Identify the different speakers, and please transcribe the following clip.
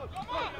Speaker 1: look, come on!